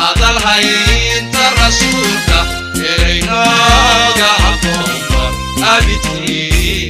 hadal haynta rasuulka ereynooga aqoonba abidkii